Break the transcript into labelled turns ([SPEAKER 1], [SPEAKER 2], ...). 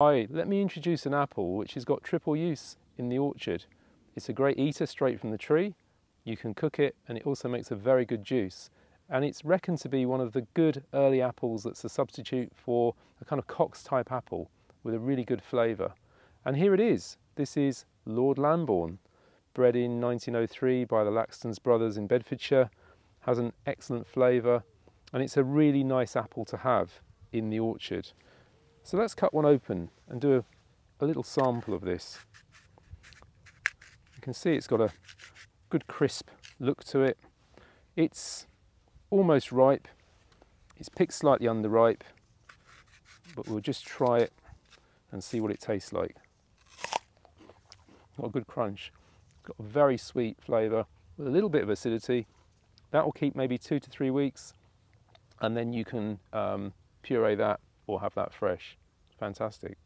[SPEAKER 1] Hi, let me introduce an apple which has got triple use in the orchard. It's a great eater straight from the tree. You can cook it and it also makes a very good juice. And it's reckoned to be one of the good early apples that's a substitute for a kind of Cox type apple with a really good flavour. And here it is. This is Lord Lambourne, bred in 1903 by the Laxton's brothers in Bedfordshire. Has an excellent flavour and it's a really nice apple to have in the orchard. So let's cut one open and do a, a little sample of this. You can see it's got a good crisp look to it. It's almost ripe. It's picked slightly underripe, but we'll just try it and see what it tastes like. Got a good crunch. Got a very sweet flavour with a little bit of acidity. That will keep maybe two to three weeks, and then you can um, puree that or have that fresh. Fantastic.